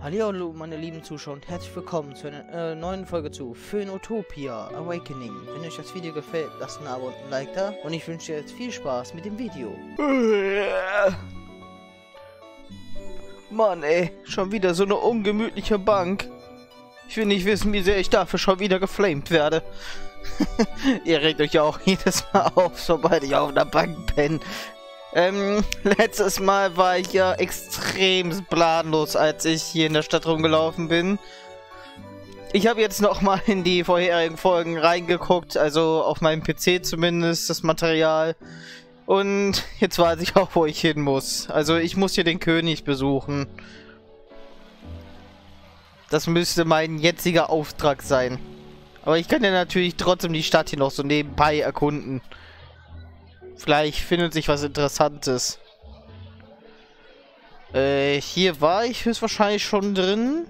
Hallo, meine lieben Zuschauer und herzlich willkommen zu einer äh, neuen Folge zu Phönotopia Awakening. Wenn euch das Video gefällt, lasst ein Abo und ein Like da und ich wünsche jetzt viel Spaß mit dem Video. Mann ey, schon wieder so eine ungemütliche Bank. Ich will nicht wissen, wie sehr ich dafür schon wieder geflamed werde. Ihr regt euch ja auch jedes Mal auf, sobald ich auf einer Bank bin. Ähm, letztes Mal war ich ja extrem planlos, als ich hier in der Stadt rumgelaufen bin. Ich habe jetzt noch mal in die vorherigen Folgen reingeguckt, also auf meinem PC zumindest, das Material. Und jetzt weiß ich auch, wo ich hin muss. Also ich muss hier den König besuchen. Das müsste mein jetziger Auftrag sein. Aber ich kann ja natürlich trotzdem die Stadt hier noch so nebenbei erkunden. Vielleicht findet sich was Interessantes. Äh, hier war ich höchstwahrscheinlich schon drin.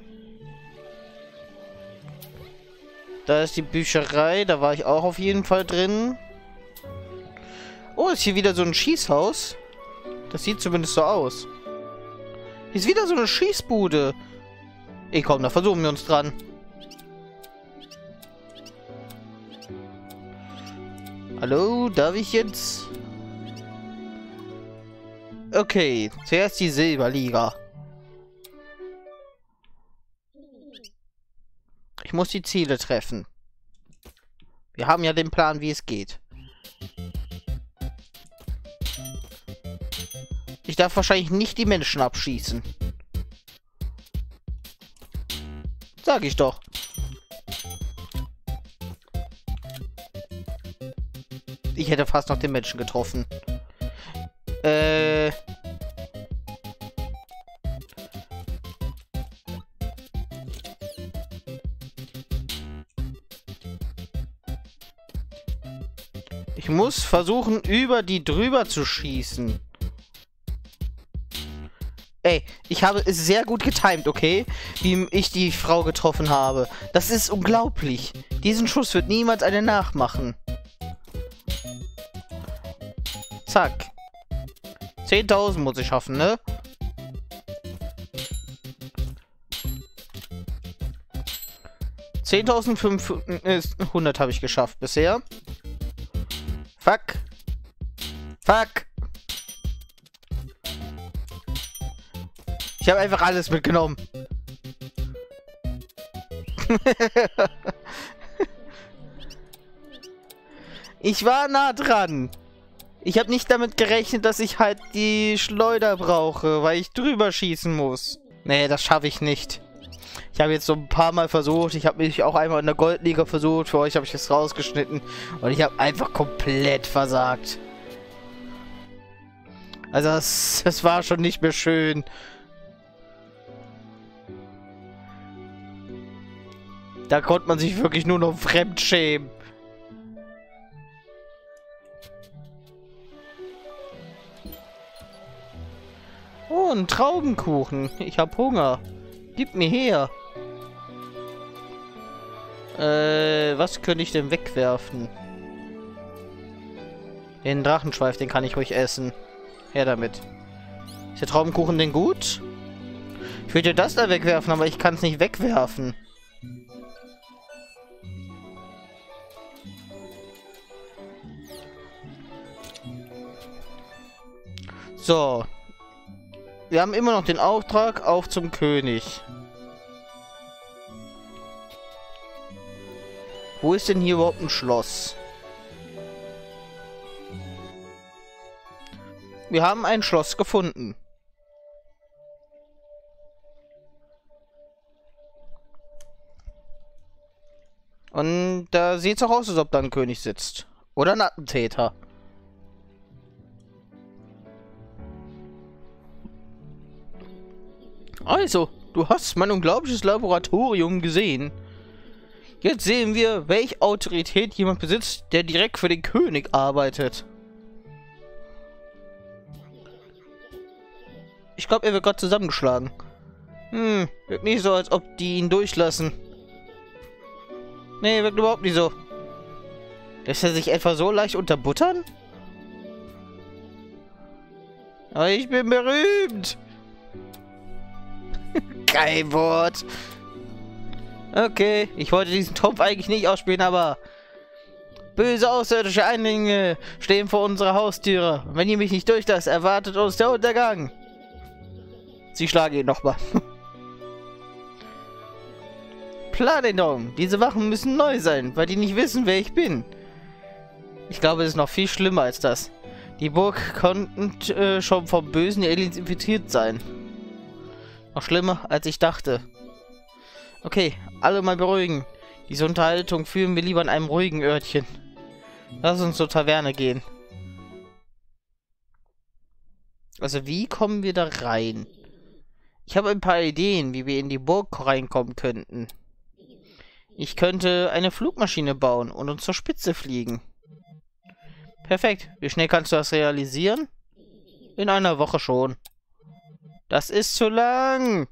Da ist die Bücherei, da war ich auch auf jeden Fall drin. Oh, ist hier wieder so ein Schießhaus? Das sieht zumindest so aus. Hier ist wieder so eine Schießbude. Ey, komm, da versuchen wir uns dran. Hallo, darf ich jetzt... Okay, zuerst die Silberliga. Ich muss die Ziele treffen. Wir haben ja den Plan, wie es geht. Ich darf wahrscheinlich nicht die Menschen abschießen. Sag ich doch. Ich hätte fast noch den Menschen getroffen. Äh... Ich muss versuchen, über die drüber zu schießen. Ey, ich habe es sehr gut getimt, okay? Wie ich die Frau getroffen habe. Das ist unglaublich. Diesen Schuss wird niemals eine nachmachen. Zack. 10.000 muss ich schaffen, ne? Zehntausendfünfhundert habe ich geschafft bisher. Fuck. Fuck. Ich habe einfach alles mitgenommen. ich war nah dran. Ich habe nicht damit gerechnet, dass ich halt die Schleuder brauche, weil ich drüber schießen muss. Nee, das schaffe ich nicht. Ich habe jetzt so ein paar Mal versucht. Ich habe mich auch einmal in der Goldliga versucht. Für euch habe ich das rausgeschnitten. Und ich habe einfach komplett versagt. Also das, das war schon nicht mehr schön. Da konnte man sich wirklich nur noch fremd schämen. Oh, ein Traubenkuchen. Ich hab Hunger. Gib mir her. Äh, was könnte ich denn wegwerfen? Den Drachenschweif, den kann ich ruhig essen. Her damit. Ist der Traubenkuchen denn gut? Ich würde das da wegwerfen, aber ich kann es nicht wegwerfen. So, wir haben immer noch den Auftrag, auf zum König. Wo ist denn hier überhaupt ein Schloss? Wir haben ein Schloss gefunden. Und da sieht es auch aus, als ob da ein König sitzt. Oder ein Attentäter. Also, du hast mein unglaubliches Laboratorium gesehen. Jetzt sehen wir, welche Autorität jemand besitzt, der direkt für den König arbeitet. Ich glaube, er wird gerade zusammengeschlagen. Hm, wirkt nicht so, als ob die ihn durchlassen. Nee, wirkt überhaupt nicht so. Lässt er sich etwa so leicht unterbuttern? Aber ich bin berühmt. Kein Wort. Okay, ich wollte diesen Topf eigentlich nicht ausspielen, aber... Böse außerirdische Eindringlinge stehen vor unserer Haustüre. Wenn ihr mich nicht durchlasst, erwartet uns der Untergang. Sie schlagen ihn nochmal. Planendong, diese Wachen müssen neu sein, weil die nicht wissen, wer ich bin. Ich glaube, es ist noch viel schlimmer als das. Die Burg konnten äh, schon vom bösen Aliens infiziert sein. Noch schlimmer, als ich dachte. Okay, alle mal beruhigen. Diese Unterhaltung führen wir lieber an einem ruhigen Örtchen. Lass uns zur Taverne gehen. Also wie kommen wir da rein? Ich habe ein paar Ideen, wie wir in die Burg reinkommen könnten. Ich könnte eine Flugmaschine bauen und uns zur Spitze fliegen. Perfekt. Wie schnell kannst du das realisieren? In einer Woche schon. Das ist zu lang.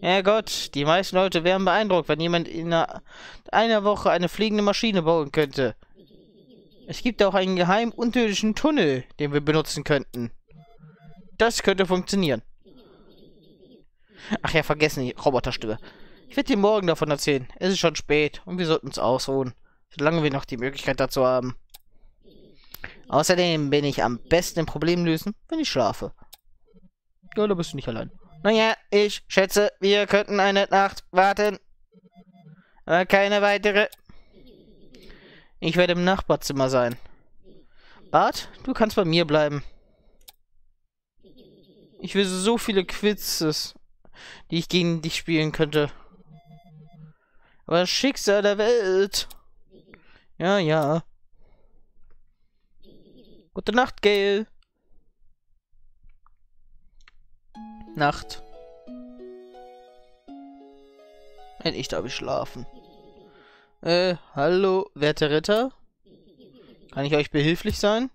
Ja Gott, die meisten Leute wären beeindruckt, wenn jemand in einer, einer Woche eine fliegende Maschine bauen könnte. Es gibt auch einen geheimen unterirdischen Tunnel, den wir benutzen könnten. Das könnte funktionieren. Ach ja, vergessen die Roboterstimme. Ich werde dir morgen davon erzählen. Es ist schon spät und wir sollten uns ausruhen, solange wir noch die Möglichkeit dazu haben. Außerdem bin ich am besten im Problem lösen, wenn ich schlafe. Ja, da bist du nicht allein. Naja, ich schätze, wir könnten eine Nacht warten. Aber keine weitere. Ich werde im Nachbarzimmer sein. Bart, du kannst bei mir bleiben. Ich will so viele Quizzes, die ich gegen dich spielen könnte. Aber das Schicksal der Welt. Ja, ja. Gute Nacht, Gail. Nacht. Endlich darf ich schlafen. Äh, hallo, werte Ritter? Kann ich euch behilflich sein?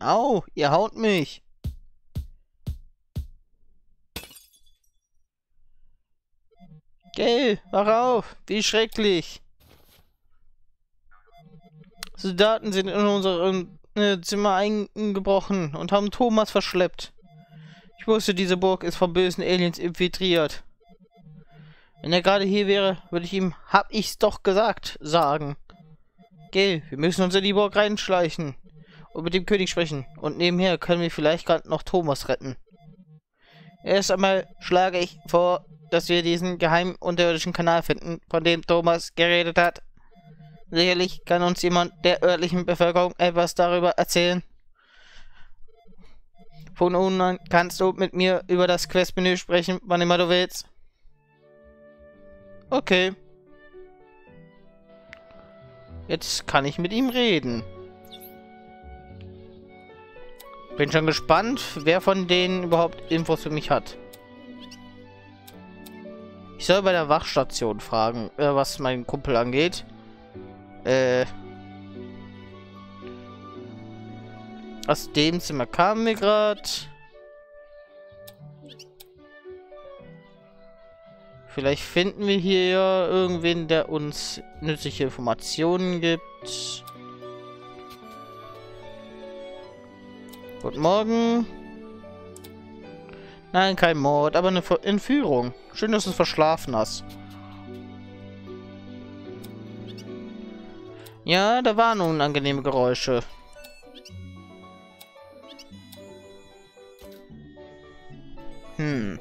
Au, ihr haut mich. Gell, wach auf, wie schrecklich. Soldaten sind in unserem äh, Zimmer eingebrochen und haben Thomas verschleppt. Ich wusste, diese Burg ist von bösen Aliens infiltriert. Wenn er gerade hier wäre, würde ich ihm, hab ich's doch gesagt, sagen. Geh, wir müssen uns in die Burg reinschleichen und mit dem König sprechen. Und nebenher können wir vielleicht gerade noch Thomas retten. Erst einmal schlage ich vor, dass wir diesen geheimen unterirdischen Kanal finden, von dem Thomas geredet hat. Sicherlich kann uns jemand der örtlichen Bevölkerung etwas darüber erzählen. Von an kannst du mit mir über das Questmenü sprechen, wann immer du willst. Okay. Jetzt kann ich mit ihm reden. Bin schon gespannt, wer von denen überhaupt Infos für mich hat. Ich soll bei der Wachstation fragen, äh, was mein Kumpel angeht. Äh. Aus dem Zimmer kamen wir gerade. Vielleicht finden wir hier ja irgendwen, der uns nützliche Informationen gibt. Guten Morgen. Nein, kein Mord, aber eine Entführung. Schön, dass du es verschlafen hast. Ja, da waren unangenehme Geräusche. Hm.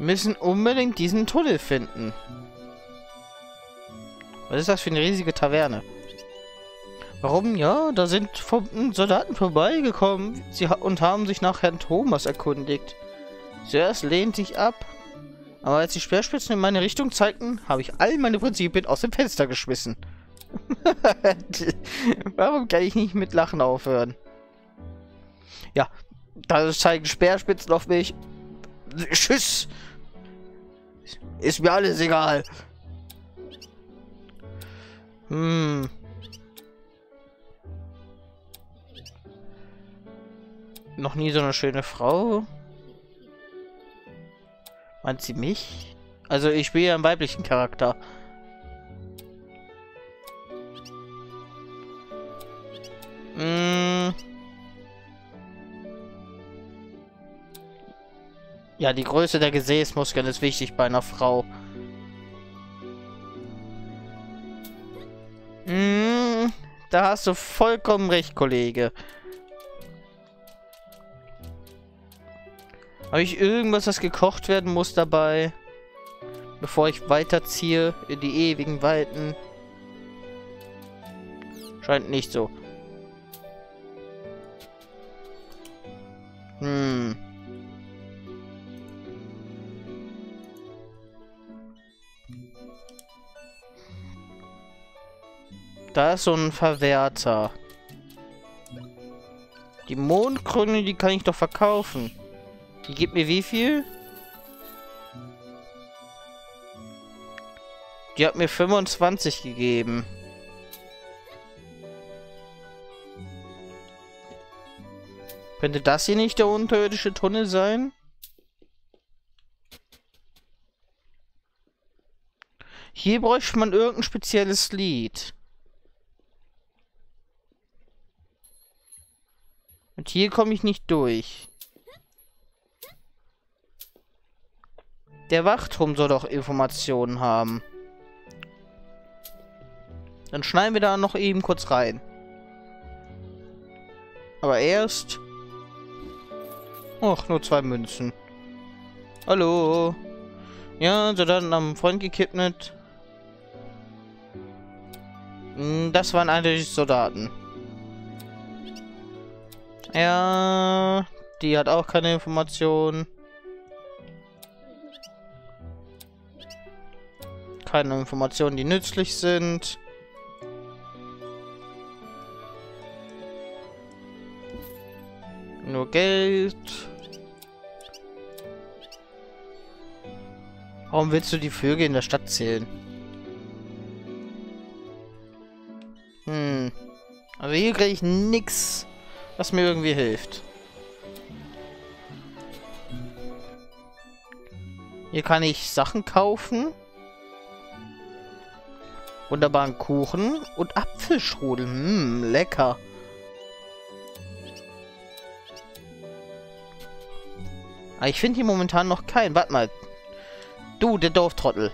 Müssen unbedingt diesen Tunnel finden. Was ist das für eine riesige Taverne? Warum? Ja, da sind Soldaten vorbeigekommen sie ha und haben sich nach Herrn Thomas erkundigt. Zuerst lehnte ich ab, aber als die Speerspitzen in meine Richtung zeigten, habe ich all meine Prinzipien aus dem Fenster geschmissen. Warum kann ich nicht mit Lachen aufhören? Ja, da zeigen Speerspitzen auf mich. Tschüss! Ist mir alles egal. Hm. Noch nie so eine schöne Frau. Meint sie mich? Also ich spiele ja einen weiblichen Charakter. Hm. Ja, die Größe der Gesäßmuskeln ist wichtig bei einer Frau. Hm, da hast du vollkommen recht, Kollege. Habe ich irgendwas, das gekocht werden muss dabei? Bevor ich weiterziehe in die ewigen Weiten. Scheint nicht so. Hm. Da ist so ein Verwerter. Die Mondkrone, die kann ich doch verkaufen. Die gibt mir wie viel? Die hat mir 25 gegeben. Könnte das hier nicht der unterirdische Tunnel sein? Hier bräuchte man irgendein spezielles Lied. Und hier komme ich nicht durch. Der Wachturm soll doch Informationen haben. Dann schneiden wir da noch eben kurz rein. Aber erst... Och, nur zwei Münzen. Hallo. Ja, so dann am Freund gekidnet. Hm, das waren eindeutig Soldaten. Ja, die hat auch keine Informationen. Keine Informationen, die nützlich sind. Nur Geld. Warum willst du die Vögel in der Stadt zählen? Hm. Also hier kriege ich nichts was mir irgendwie hilft. Hier kann ich Sachen kaufen. Wunderbaren Kuchen und Apfelstrudel. Hm, lecker. Aber ich finde hier momentan noch keinen. Warte mal. Du, der Dorftrottel.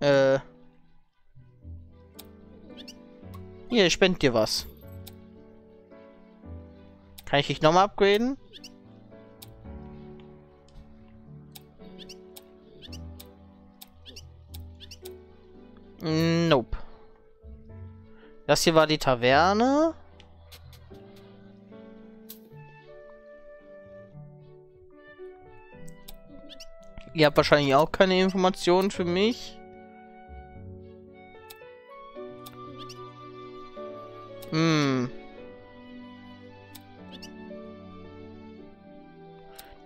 Äh. Hier, ich spend dir was. Kann ich dich nochmal upgraden? Nope. Das hier war die Taverne. Ihr habt wahrscheinlich auch keine Informationen für mich.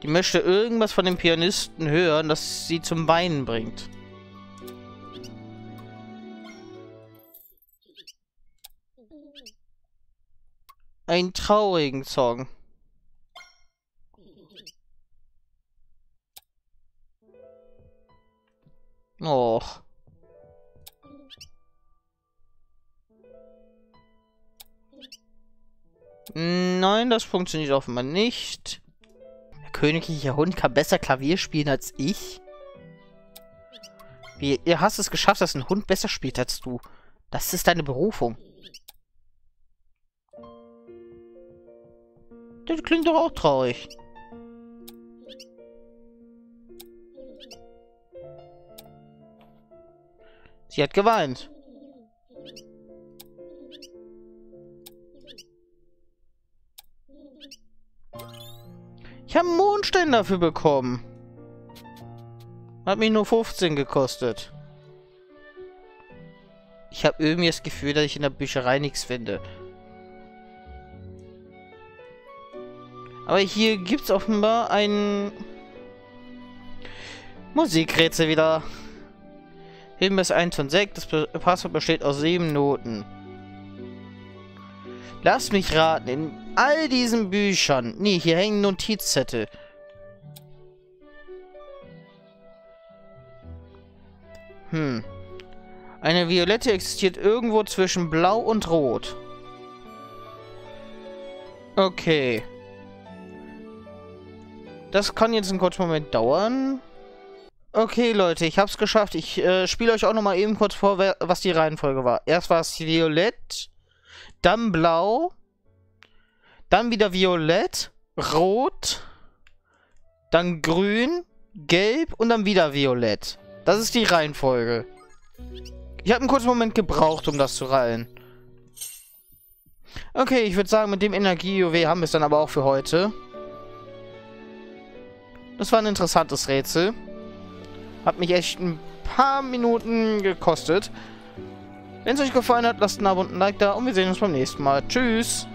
Die möchte irgendwas von dem Pianisten hören, das sie zum Weinen bringt. Ein traurigen Song. Och. Nein, das funktioniert offenbar nicht. Der königliche Hund kann besser Klavier spielen als ich. Wie, ihr hast es geschafft, dass ein Hund besser spielt als du. Das ist deine Berufung. Das klingt doch auch traurig. Sie hat geweint. Ich habe einen Mondstein dafür bekommen. Hat mich nur 15 gekostet. Ich habe irgendwie das Gefühl, dass ich in der Bücherei nichts finde. Aber hier gibt es offenbar ein Musikrätsel wieder. Hinweis 1 von 6. Das Passwort besteht aus 7 Noten. Lass mich raten, in all diesen Büchern... Nee, hier hängen Notizzettel. Hm. Eine Violette existiert irgendwo zwischen Blau und Rot. Okay. Das kann jetzt einen kurzen Moment dauern. Okay, Leute, ich hab's geschafft. Ich äh, spiele euch auch nochmal eben kurz vor, was die Reihenfolge war. Erst war es Violett, dann Blau, dann wieder Violett, Rot, dann Grün, Gelb und dann wieder Violett. Das ist die Reihenfolge. Ich habe einen kurzen Moment gebraucht, um das zu reihen. Okay, ich würde sagen, mit dem Energie-UW haben wir es dann aber auch für heute. Das war ein interessantes Rätsel. Hat mich echt ein paar Minuten gekostet. Wenn es euch gefallen hat, lasst ein Abo und ein Like da und wir sehen uns beim nächsten Mal. Tschüss!